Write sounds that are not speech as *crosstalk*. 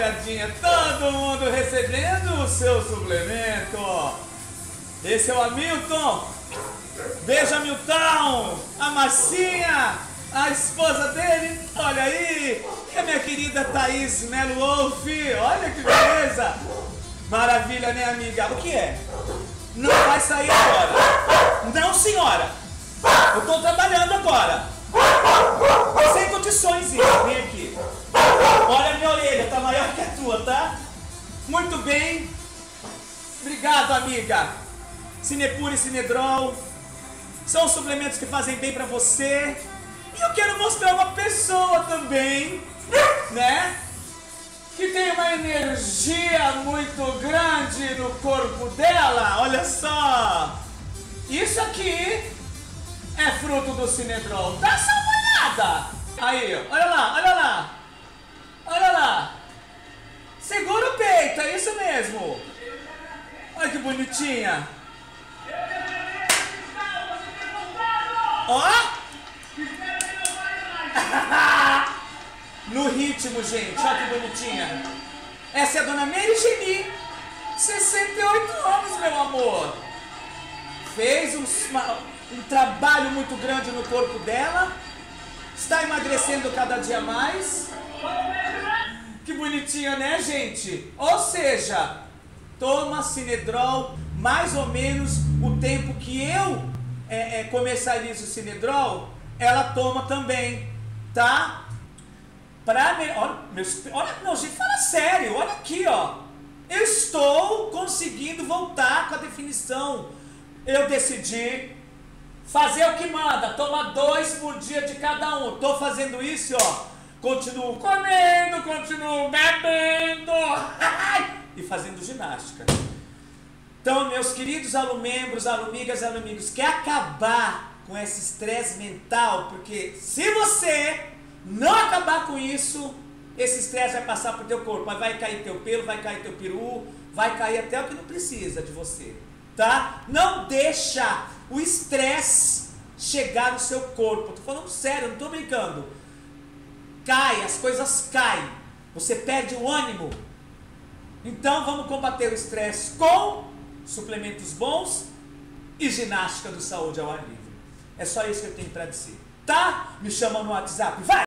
olhadinha, todo mundo recebendo o seu suplemento. Esse é o Hamilton. Beijo, Hamilton. A Marcinha, a esposa dele, olha aí. A minha querida Thaís Melo Wolf. Olha que beleza. Maravilha, né, amiga? O que é? Não vai sair agora. Não, senhora. Eu tô trabalhando agora. Sem Muito bem. Obrigado, amiga. Cinepure e Cinedrol são suplementos que fazem bem pra você. E eu quero mostrar uma pessoa também, né? Que tem uma energia muito grande no corpo dela. Olha só. Isso aqui é fruto do Cinedrol. Dá só uma olhada. Aí, olha lá, olha lá. Olha lá. Segura o peito, é isso mesmo. Olha que bonitinha. Ó. *laughs* no ritmo, gente. Olha que bonitinha. Essa é a dona Mary Geni. 68 anos, meu amor. Fez um, um trabalho muito grande no corpo dela. Está emagrecendo cada dia mais. Bonitinha, né, gente? Ou seja, toma Cinedrol mais ou menos o tempo que eu é, é, comercializo o Cinedrol, ela toma também, tá? Pra me... olha, meus, olha, não, gente, fala sério, olha aqui, ó. Eu estou conseguindo voltar com a definição. Eu decidi fazer o que manda, toma dois por dia de cada um. Tô fazendo isso, ó. Continuo comendo, continuo bebendo *laughs* e fazendo ginástica. Então, meus queridos alumembros, alumigas, alumigos, quer acabar com esse estresse mental? Porque se você não acabar com isso, esse estresse vai passar pro teu corpo, vai cair teu pelo, vai cair teu peru, vai cair até o que não precisa de você, tá? Não deixa o estresse chegar no seu corpo. Tô falando sério, não tô brincando. Cai, as coisas caem. Você perde o ânimo. Então vamos combater o estresse com suplementos bons e ginástica do saúde ao ar livre. É só isso que eu tenho para dizer. Tá? Me chama no WhatsApp. Vai!